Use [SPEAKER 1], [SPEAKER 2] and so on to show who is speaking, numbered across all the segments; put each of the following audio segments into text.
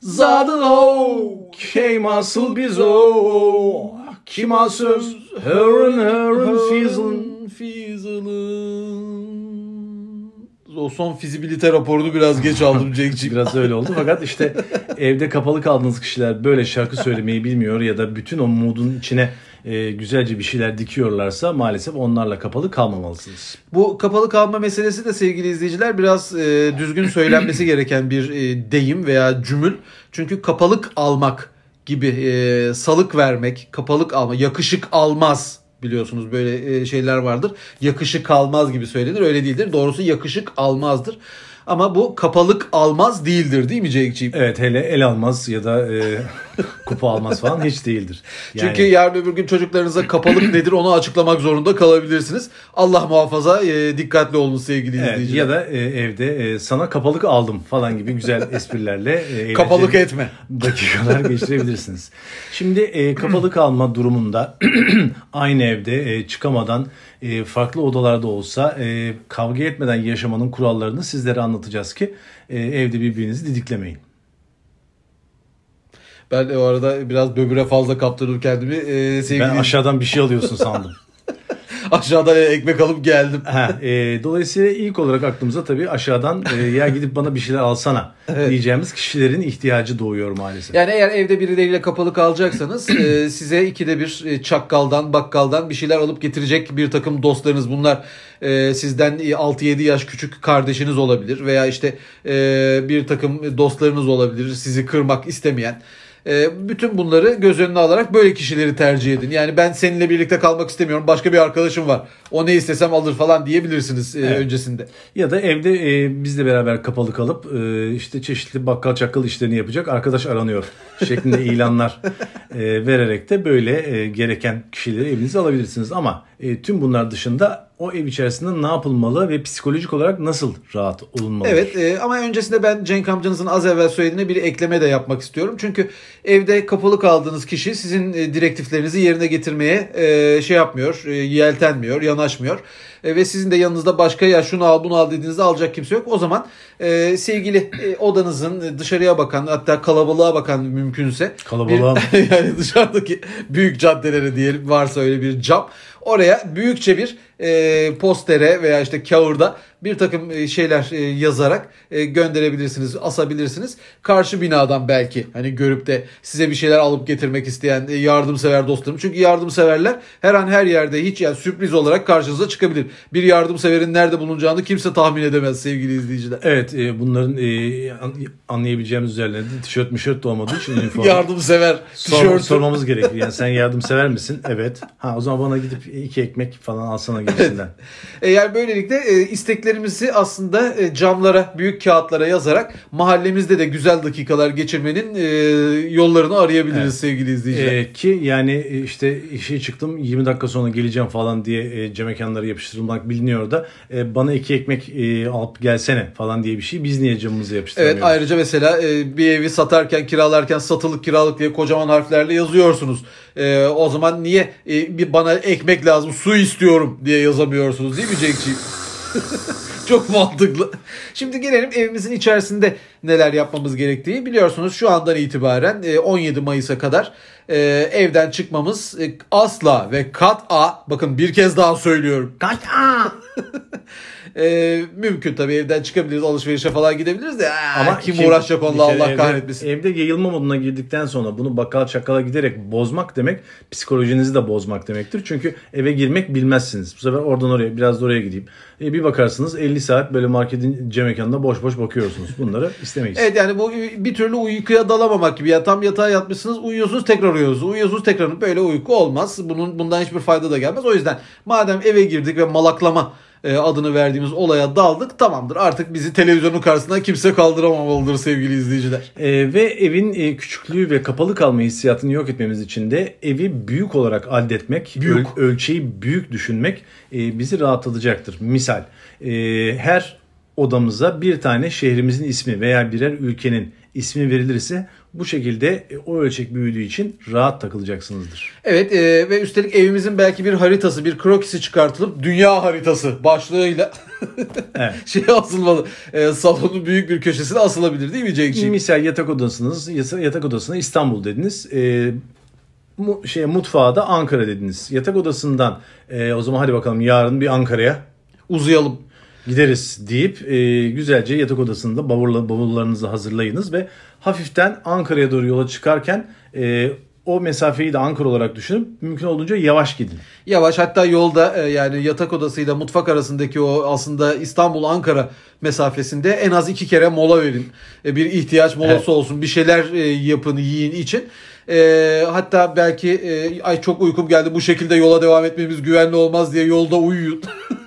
[SPEAKER 1] Zadın o, kemasıl biz o, kima söz, hörün hörün fizlin.
[SPEAKER 2] Fizzle'ın. O son fizibilite raporunu biraz geç aldım Cenk'ciğim.
[SPEAKER 1] Biraz öyle oldu fakat işte evde kapalı kaldığınız kişiler böyle şarkı söylemeyi bilmiyor ya da bütün o moodun içine e, güzelce bir şeyler dikiyorlarsa maalesef onlarla kapalı kalmamalısınız.
[SPEAKER 2] Bu kapalı kalma meselesi de sevgili izleyiciler biraz e, düzgün söylenmesi gereken bir e, deyim veya cümül. Çünkü kapalık almak gibi e, salık vermek, kapalık alma, yakışık almaz biliyorsunuz böyle e, şeyler vardır. Yakışık almaz gibi söylenir öyle değildir. Doğrusu yakışık almazdır. Ama bu kapalık almaz değildir değil mi Cenk'ciğim?
[SPEAKER 1] Evet hele el almaz ya da e, kupa almaz falan hiç değildir. Yani,
[SPEAKER 2] Çünkü yarın öbür gün çocuklarınıza kapalık nedir onu açıklamak zorunda kalabilirsiniz. Allah muhafaza e, dikkatli olun sevgili
[SPEAKER 1] evet,
[SPEAKER 2] izleyiciler.
[SPEAKER 1] ya da e, evde e, sana kapalık aldım falan gibi güzel esprilerle e,
[SPEAKER 2] Kapalık etme.
[SPEAKER 1] dakikalar geçirebilirsiniz. Şimdi e, kapalık alma durumunda aynı evde e, çıkamadan e, farklı odalarda olsa e, kavga etmeden yaşamanın kurallarını sizlere anlatacağız ki e, evde birbirinizi didiklemeyin.
[SPEAKER 2] Ben o arada biraz böbüre fazla kaptırdım kendimi. Ee, sevgili
[SPEAKER 1] Ben aşağıdan bir şey alıyorsun sandım.
[SPEAKER 2] aşağıda ekmek alıp geldim.
[SPEAKER 1] Ha, e, dolayısıyla ilk olarak aklımıza tabii aşağıdan e, ya gidip bana bir şeyler alsana diyeceğimiz kişilerin ihtiyacı doğuyor maalesef.
[SPEAKER 2] Yani eğer evde birileriyle kapalı kalacaksanız e, size ikide bir e, çakkaldan bakkaldan bir şeyler alıp getirecek bir takım dostlarınız bunlar e, sizden 6-7 yaş küçük kardeşiniz olabilir veya işte e, bir takım dostlarınız olabilir sizi kırmak istemeyen. E, bütün bunları göz önüne alarak böyle kişileri tercih edin. Yani ben seninle birlikte kalmak istemiyorum. Başka bir arkadaşım var. O ne istesem alır falan diyebilirsiniz e, öncesinde.
[SPEAKER 1] Ya da evde e, bizle beraber kapalı kalıp e, işte çeşitli bakkal çakkal işlerini yapacak arkadaş aranıyor şeklinde ilanlar e, vererek de böyle e, gereken kişileri evinize alabilirsiniz. Ama e, tüm bunlar dışında o ev içerisinde ne yapılmalı ve psikolojik olarak nasıl rahat olunmalı?
[SPEAKER 2] Evet e, ama öncesinde ben Cenk amcanızın az evvel söylediğine bir ekleme de yapmak istiyorum. Çünkü evde kapalı kaldığınız kişi sizin e, direktiflerinizi yerine getirmeye e, şey yapmıyor, e, yeltenmiyor, yanaşmıyor. E, ve sizin de yanınızda başka ya şunu al bunu al dediğinizde alacak kimse yok. O zaman e, sevgili e, odanızın dışarıya bakan hatta kalabalığa bakan mümkünse
[SPEAKER 1] Kalabalığa
[SPEAKER 2] bir, yani dışarıdaki büyük caddelere diyelim varsa öyle bir cam oraya büyükçe bir e, postere veya işte kağıda bir takım e, şeyler e, yazarak e, gönderebilirsiniz, asabilirsiniz. Karşı binadan belki hani görüp de size bir şeyler alıp getirmek isteyen e, yardımsever dostlarım. Çünkü yardımseverler her an her yerde hiç yani sürpriz olarak karşınıza çıkabilir. Bir yardımseverin nerede bulunacağını kimse tahmin edemez sevgili izleyiciler.
[SPEAKER 1] Evet e, bunların e, an- anlayabileceğimiz üzerlerinde tişört mişört de olmadığı için üniforma.
[SPEAKER 2] Yardımsever
[SPEAKER 1] Sorma-
[SPEAKER 2] tişörtü.
[SPEAKER 1] sormamız gerekiyor. Yani sen yardımsever misin? Evet. Ha o zaman bana gidip iki ekmek falan alsana gibisinden.
[SPEAKER 2] E, yani böylelikle e, isteklerimizi aslında e, camlara, büyük kağıtlara yazarak mahallemizde de güzel dakikalar geçirmenin e, yollarını arayabiliriz
[SPEAKER 1] Evet.
[SPEAKER 2] sevgili izleyiciler.
[SPEAKER 1] Ee, ki yani e, işte işe çıktım 20 dakika sonra geleceğim falan diye e, cam mekanlara yapıştırılmak biliniyor da e, bana iki ekmek e, alıp gelsene falan diye bir şey biz niye camımıza
[SPEAKER 2] Evet
[SPEAKER 1] yapıştıramıyoruz?
[SPEAKER 2] ayrıca mesela e, bir evi satarken kiralarken satılık kiralık diye kocaman harflerle yazıyorsunuz. E, o zaman niye e, bir bana ekmek lazım su istiyorum diye yazamıyorsunuz değil mi Cenk'ciğim? Çok mantıklı. Şimdi gelelim evimizin içerisinde neler yapmamız gerektiği. Biliyorsunuz şu andan itibaren e, 17 Mayıs'a kadar e, evden çıkmamız e, asla ve kat'a bakın bir kez daha söylüyorum. Kat'a e, mümkün tabii evden çıkabiliriz alışverişe falan gidebiliriz de ama kim
[SPEAKER 1] şimdi
[SPEAKER 2] uğraşacak onunla Allah
[SPEAKER 1] evde-
[SPEAKER 2] kahretmesin.
[SPEAKER 1] Evde yayılma moduna girdikten sonra bunu bakkal çakkala giderek bozmak demek psikolojinizi de bozmak demektir. Çünkü eve girmek bilmezsiniz. Bu sefer oradan oraya biraz da oraya gideyim. E, bir bakarsınız 50 saat böyle marketin cam mekanında boş boş bakıyorsunuz. Bunları istemeyiz.
[SPEAKER 2] Evet yani bu bir türlü uykuya dalamamak gibi. Ya tam yatağa yatmışsınız, uyuyorsunuz, tekrar uyuyorsunuz. Uyuyorsunuz, tekrar böyle uyku olmaz. Bunun bundan hiçbir fayda da gelmez. O yüzden madem eve girdik ve malaklama e, adını verdiğimiz olaya daldık tamamdır. Artık bizi televizyonun karşısına kimse kaldıramamalıdır sevgili izleyiciler.
[SPEAKER 1] Ee, ve evin e, küçüklüğü ve kapalı kalma hissiyatını yok etmemiz için de evi büyük olarak addetmek,
[SPEAKER 2] Büyük.
[SPEAKER 1] öl- ölçeği büyük düşünmek e, bizi rahatlatacaktır. Misal e, her odamıza bir tane şehrimizin ismi veya birer ülkenin ismi verilirse bu şekilde e, o ölçek büyüdüğü için rahat takılacaksınızdır.
[SPEAKER 2] Evet e, ve üstelik evimizin belki bir haritası, bir krokisi çıkartılıp dünya haritası başlığıyla
[SPEAKER 1] Evet.
[SPEAKER 2] şey asılmalı. E, salonun büyük bir köşesine asılabilir değil mi Cenk'ciğim?
[SPEAKER 1] Misal yatak odasınız, yatak odasına İstanbul dediniz. E, mu, şey mutfağı da Ankara dediniz. Yatak odasından e, o zaman hadi bakalım yarın bir Ankara'ya
[SPEAKER 2] Uzayalım.
[SPEAKER 1] Gideriz deyip e, güzelce yatak odasında bavullar, bavullarınızı hazırlayınız ve hafiften Ankara'ya doğru yola çıkarken e, o mesafeyi de Ankara olarak düşünüp mümkün olduğunca yavaş gidin.
[SPEAKER 2] Yavaş hatta yolda e, yani yatak odasıyla mutfak arasındaki o aslında İstanbul-Ankara mesafesinde en az iki kere mola verin. E, Bir ihtiyaç molası
[SPEAKER 1] Evet.
[SPEAKER 2] olsun. Bir şeyler e, yapın, yiyin, için. Hatta belki ay çok uykum geldi bu şekilde yola devam etmemiz güvenli olmaz diye yolda uyuyun.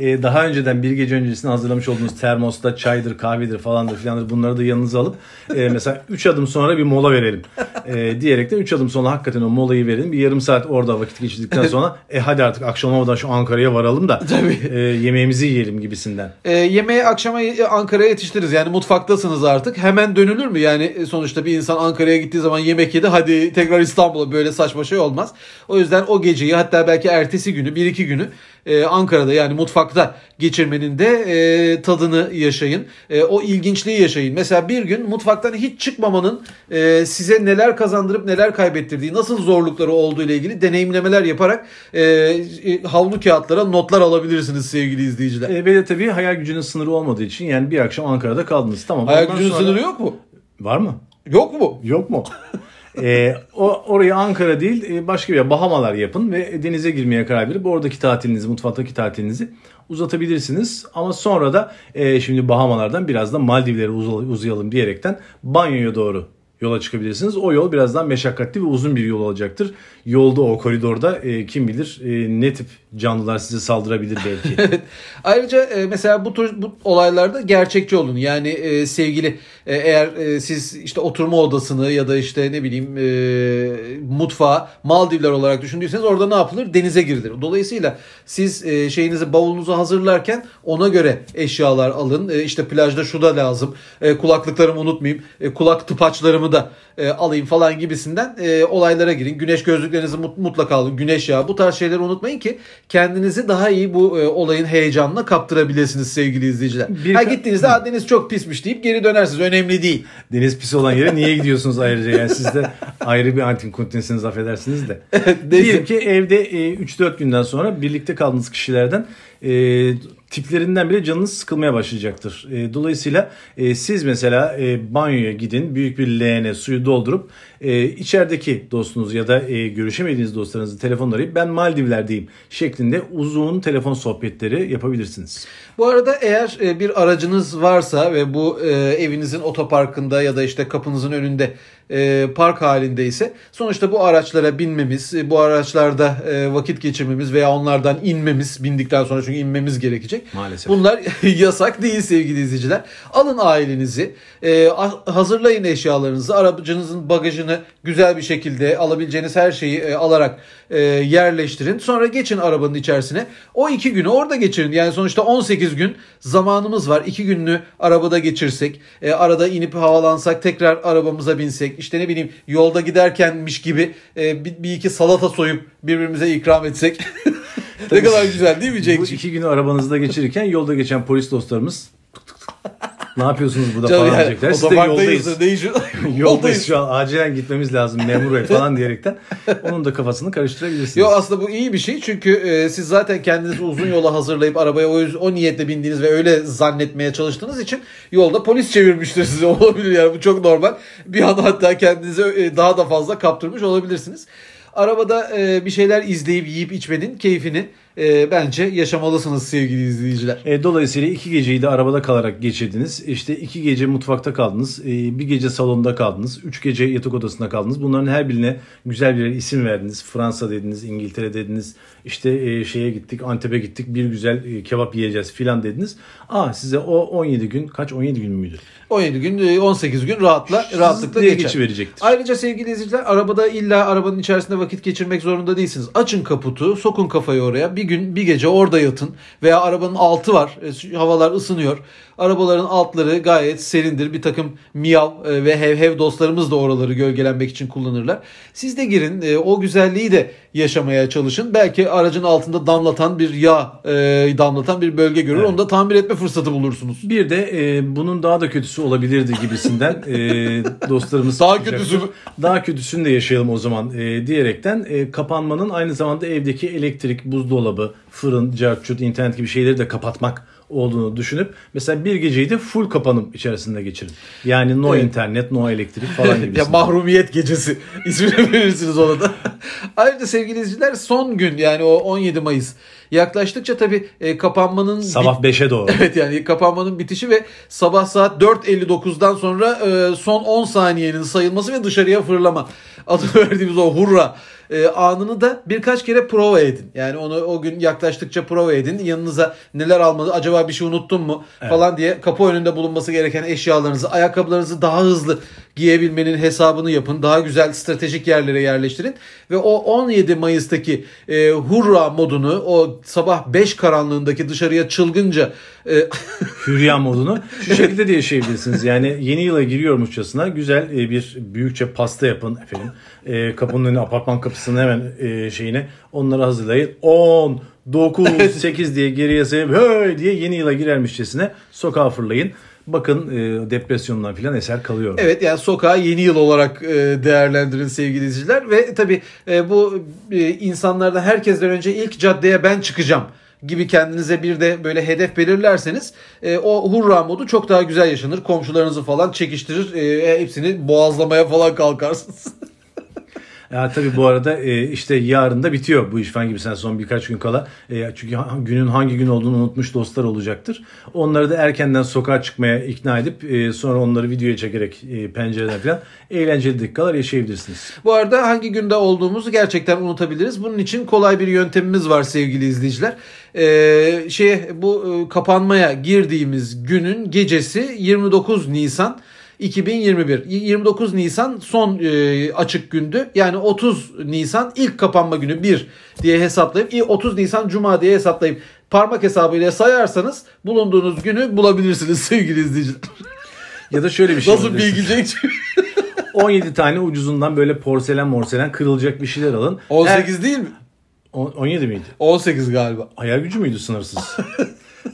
[SPEAKER 1] E, daha önceden bir gece öncesinde hazırlamış olduğunuz termosta çaydır, kahvedir falandır filandır bunları da yanınıza alıp e, mesela 3 adım sonra bir mola verelim e, diyerek de 3 adım sonra hakikaten o molayı verelim. Bir yarım saat orada vakit geçirdikten sonra e hadi artık akşam olmadan şu Ankara'ya varalım da
[SPEAKER 2] Tabii.
[SPEAKER 1] e, yemeğimizi yiyelim gibisinden.
[SPEAKER 2] E, yemeği akşama e, Ankara'ya yetiştiririz. Yani mutfaktasınız artık. Hemen dönülür mü? Yani e, sonuçta bir insan Ankara'ya gittiği zaman yemek yedi. Hadi tekrar İstanbul'a böyle saçma şey olmaz. O yüzden o geceyi hatta belki ertesi günü bir iki günü e, Ankara'da yani mutfakta geçirmenin de e, tadını yaşayın. E, o ilginçliği yaşayın. Mesela bir gün mutfaktan hiç çıkmamanın e, size neler kazandırıp neler kaybettirdiği, nasıl zorlukları olduğu ile ilgili deneyimlemeler yaparak e, e, havlu kağıtlara notlar alabilirsiniz sevgili izleyiciler.
[SPEAKER 1] E, ve de tabii hayal gücünün sınırı olmadığı için yani bir akşam Ankara'da kaldınız. Tamam.
[SPEAKER 2] Hayal gücünün
[SPEAKER 1] sonra-
[SPEAKER 2] sınırı yok mu?
[SPEAKER 1] Var mı?
[SPEAKER 2] Yok mu?
[SPEAKER 1] Yok mu? e, o orayı Ankara değil e, başka bir yer Bahamalar yapın ve denize girmeye karar verip oradaki tatilinizi, mutfaktaki tatilinizi uzatabilirsiniz. Ama sonra da e, şimdi Bahamalardan biraz da Maldivlere uza- uzayalım diyerekten banyoya doğru yola çıkabilirsiniz. O yol birazdan meşakkatli ve uzun bir yol olacaktır. Yolda o koridorda e, kim bilir e, ne tip canlılar size saldırabilir belki.
[SPEAKER 2] Ayrıca e, mesela bu tür bu olaylarda gerçekçi olun. Yani e, sevgili e, eğer e, siz işte oturma odasını ya da işte ne bileyim e, mutfağı Maldivler olarak düşündüyseniz orada ne yapılır? Denize girilir. Dolayısıyla siz e, şeyinizi bavulunuzu hazırlarken ona göre eşyalar alın. E, işte plajda şu da lazım. E, kulaklıklarımı unutmayayım. E, kulak tıpaçlarımı da e, alayım falan gibisinden e, olaylara girin. Güneş gözlüklerinizi mut- mutlaka alın. Güneş yağı. Bu tarz şeyleri unutmayın ki kendinizi daha iyi bu e, olayın heyecanına kaptırabilirsiniz sevgili izleyiciler.
[SPEAKER 1] Bir
[SPEAKER 2] ha gittiğinizde "Aa, deniz çok pismiş deyip geri dönersiniz. Önemli değil.
[SPEAKER 1] Deniz pis olan yere niye gidiyorsunuz ayrıca? Yani siz de ayrı bir antikontinsiniz affedersiniz de. Diyelim ki evde e, 3-4 günden sonra birlikte kaldığınız kişilerden e, tiplerinden bile canınız sıkılmaya başlayacaktır. E, dolayısıyla e, siz mesela e, banyoya gidin, büyük bir leğene suyu doldurup e, içerideki dostunuz ya da e, görüşemediğiniz dostlarınızı telefonla arayıp ben Maldivler'deyim şeklinde uzun telefon sohbetleri yapabilirsiniz.
[SPEAKER 2] Bu arada eğer e, bir aracınız varsa ve bu e, evinizin otoparkında ya da işte kapınızın önünde e, park halindeyse sonuçta bu araçlara binmemiz, e, bu araçlarda e, vakit geçirmemiz veya onlardan inmemiz bindikten sonra çünkü inmemiz gerekecek.
[SPEAKER 1] Maalesef.
[SPEAKER 2] Bunlar yasak değil sevgili izleyiciler. Alın ailenizi, e, hazırlayın eşyalarınızı, aracınızın bagajını güzel bir şekilde alabileceğiniz her şeyi e, alarak e, yerleştirin. Sonra geçin arabanın içerisine. O iki günü orada geçirin. Yani sonuçta 18 gün zamanımız var. İki gününü arabada geçirsek, e, arada inip havalansak, tekrar arabamıza binsek, işte ne bileyim yolda giderkenmiş gibi e, bir, bir iki salata soyup birbirimize ikram etsek. ne kadar güzel değil mi
[SPEAKER 1] Bu
[SPEAKER 2] Cenk'ciğim?
[SPEAKER 1] iki günü arabanızda geçirirken yolda geçen polis dostlarımız ne yapıyorsunuz burada
[SPEAKER 2] Canım
[SPEAKER 1] falan
[SPEAKER 2] yani,
[SPEAKER 1] diyecekler. Siz de yoldayız.
[SPEAKER 2] Ne işin?
[SPEAKER 1] Yoldayız şu an acilen gitmemiz lazım memur bey falan diyerekten onun da kafasını karıştırabilirsiniz.
[SPEAKER 2] Yo aslında bu iyi bir şey çünkü e, siz zaten kendinizi uzun yola hazırlayıp arabaya o, yüz- o niyetle bindiğiniz ve öyle zannetmeye çalıştığınız için yolda polis çevirmiştir size olabilir yani bu çok normal. Bir anda hatta kendinizi e, daha da fazla kaptırmış olabilirsiniz. Arabada e, bir şeyler izleyip yiyip içmenin keyfini e, bence yaşamalısınız sevgili izleyiciler.
[SPEAKER 1] E, dolayısıyla iki geceyi de arabada kalarak geçirdiniz. İşte iki gece mutfakta kaldınız. E, bir gece salonda kaldınız. Üç gece yatak odasında kaldınız. Bunların her birine güzel bir isim verdiniz. Fransa dediniz, İngiltere dediniz. İşte e, şeye gittik, Antep'e gittik. Bir güzel e, kebap yiyeceğiz filan dediniz. Aa size o 17 gün, kaç 17 gün müydü?
[SPEAKER 2] 17 gün e, 18 gün rahatla rahatlıkla geçer.
[SPEAKER 1] geçiverecektir.
[SPEAKER 2] Ayrıca sevgili izleyiciler arabada illa arabanın içerisinde vakit geçirmek zorunda değilsiniz. Açın kaputu, sokun kafayı oraya. Bir gün bir gece orada yatın veya arabanın altı var. e, havalar ısınıyor. Arabaların altları gayet serindir. Bir takım miyav e, ve hevhev dostlarımız da oraları gölgelenmek için kullanırlar. Siz de girin e, o güzelliği de yaşamaya çalışın. Belki aracın altında damlatan bir yağ e, damlatan bir bölge görür.
[SPEAKER 1] Evet.
[SPEAKER 2] Onu da tamir etme fırsatı bulursunuz.
[SPEAKER 1] Bir de e, bunun daha da kötüsü olabilirdi gibisinden e, dostlarımız
[SPEAKER 2] Daha kötüsü
[SPEAKER 1] daha kötüsünü de yaşayalım o zaman e, diyerekten e, kapanmanın aynı zamanda evdeki elektrik, buzdolabı, fırın, carçut, internet gibi şeyleri de kapatmak olduğunu düşünüp mesela bir geceyi de full kapanım içerisinde geçirin. Yani no
[SPEAKER 2] Evet.
[SPEAKER 1] internet, no elektrik falan gibi.
[SPEAKER 2] ya mahrumiyet gecesi ismini verirsiniz ona da. Ayrıca sevgili izleyiciler son gün yani o 17 Mayıs yaklaştıkça tabii e, kapanmanın
[SPEAKER 1] Sabah 5'e doğru.
[SPEAKER 2] Evet yani kapanmanın bitişi ve sabah saat 4.59'dan sonra e, son 10 saniyenin sayılması ve dışarıya fırlama adını verdiğimiz o hurra e, anını da birkaç kere prova edin. Yani onu o gün yaklaştıkça prova edin. Yanınıza neler almalı acaba bir şey unuttun mu falan diye kapı önünde bulunması gereken eşyalarınızı, ayakkabılarınızı daha hızlı giyebilmenin hesabını yapın. Daha güzel stratejik yerlere yerleştirin ve o 17 Mayıs'taki e, hurra modunu o sabah 5 karanlığındaki dışarıya çılgınca e,
[SPEAKER 1] Hürya modunu şu şekilde de yaşayabilirsiniz. Yani yeni yıla giriyormuşçasına güzel e, bir büyükçe pasta yapın efendim. E, kapının önüne apartman kapısının hemen e, şeyine onları hazırlayın. 10, 9, 8 diye geriye sayıp höy diye yeni yıla girermişçesine sokağa fırlayın. Bakın e, depresyondan filan eser kalıyor.
[SPEAKER 2] Evet yani sokağı yeni yıl olarak e, değerlendirin sevgili izleyiciler ve tabii e, bu e, insanlarda herkesten önce ilk caddeye ben çıkacağım gibi kendinize bir de böyle hedef belirlerseniz e, o hurra modu çok daha güzel yaşanır. Komşularınızı falan çekiştirir. E, hepsini boğazlamaya falan kalkarsınız.
[SPEAKER 1] Ya tabii bu arada e, işte yarın da bitiyor bu iş falan gibi sen son birkaç gün kala. E, çünkü günün hangi gün olduğunu unutmuş dostlar olacaktır. Onları da erkenden sokağa çıkmaya ikna edip e, sonra onları videoya çekerek e, pencereden falan eğlenceli dakikalar yaşayabilirsiniz.
[SPEAKER 2] Bu arada hangi günde olduğumuzu gerçekten unutabiliriz. Bunun için kolay bir yöntemimiz var sevgili izleyiciler. Ee, şey bu e, kapanmaya girdiğimiz günün gecesi 29 Nisan 2021. 29 Nisan son e, açık gündü. Yani 30 Nisan ilk kapanma günü 1 diye hesaplayıp i- 30 Nisan Cuma diye hesaplayıp parmak hesabıyla sayarsanız bulunduğunuz günü bulabilirsiniz sevgili izleyiciler.
[SPEAKER 1] Ya da şöyle bir şey
[SPEAKER 2] Nasıl bilgice
[SPEAKER 1] 17 tane ucuzundan böyle porselen morselen kırılacak bir şeyler alın.
[SPEAKER 2] 18 değil mi?
[SPEAKER 1] Her- On- 17 miydi?
[SPEAKER 2] 18 galiba.
[SPEAKER 1] Hayal gücü müydü sınırsız?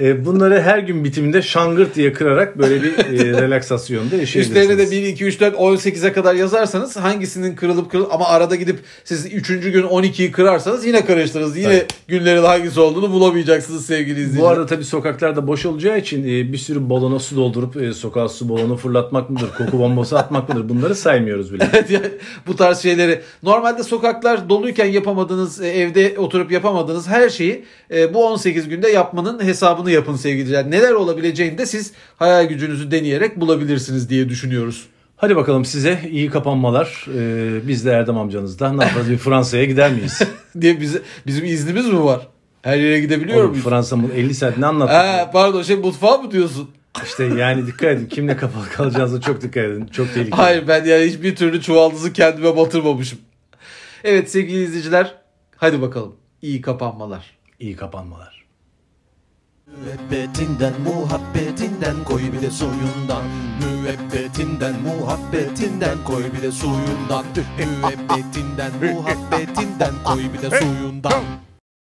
[SPEAKER 1] E, bunları her gün bitiminde şangırt diye kırarak böyle bir e, relaksasyonda yaşayabilirsiniz.
[SPEAKER 2] Üstlerine de 1, 2, 3, 4, 18'e kadar yazarsanız hangisinin kırılıp kırılıp ama arada gidip siz 3. gün 12'yi kırarsanız yine karıştırırız. Yine
[SPEAKER 1] Evet.
[SPEAKER 2] günlerin hangisi olduğunu bulamayacaksınız sevgili izleyiciler.
[SPEAKER 1] Bu arada tabii sokaklar da boş olacağı için e, bir sürü balona su doldurup e, sokağa su balonu fırlatmak mıdır, koku bombası atmak mıdır bunları saymıyoruz bile.
[SPEAKER 2] Evet, yani bu tarz şeyleri normalde sokaklar doluyken yapamadığınız e, evde oturup yapamadığınız her şeyi e, bu 18 günde yapmanın hesabını yapın sevgililer. Neler olabileceğini de siz hayal gücünüzü deneyerek bulabilirsiniz diye düşünüyoruz.
[SPEAKER 1] Hadi bakalım size iyi kapanmalar. E, biz de Erdem amcanızda ne yaparız bir Fransa'ya gider miyiz?
[SPEAKER 2] diye bize bizim iznimiz mi var? Her yere gidebiliyor
[SPEAKER 1] Oğlum,
[SPEAKER 2] muyuz?
[SPEAKER 1] Fransa mı 50 saat ne anlattık?
[SPEAKER 2] Ha, pardon şey mutfağı mı diyorsun?
[SPEAKER 1] İşte yani dikkat edin kimle kapalı kalacağınıza çok dikkat edin. Çok tehlikeli.
[SPEAKER 2] Hayır ben yani hiçbir türlü çuvaldızı kendime batırmamışım. Evet sevgili izleyiciler hadi bakalım iyi kapanmalar.
[SPEAKER 1] İyi kapanmalar.
[SPEAKER 3] Müebbetinden muhabbetinden koy bir de suyundan. Müebbetinden muhabbetinden koy bir de suyundan. Müebbetinden muhabbetinden koy bir de suyundan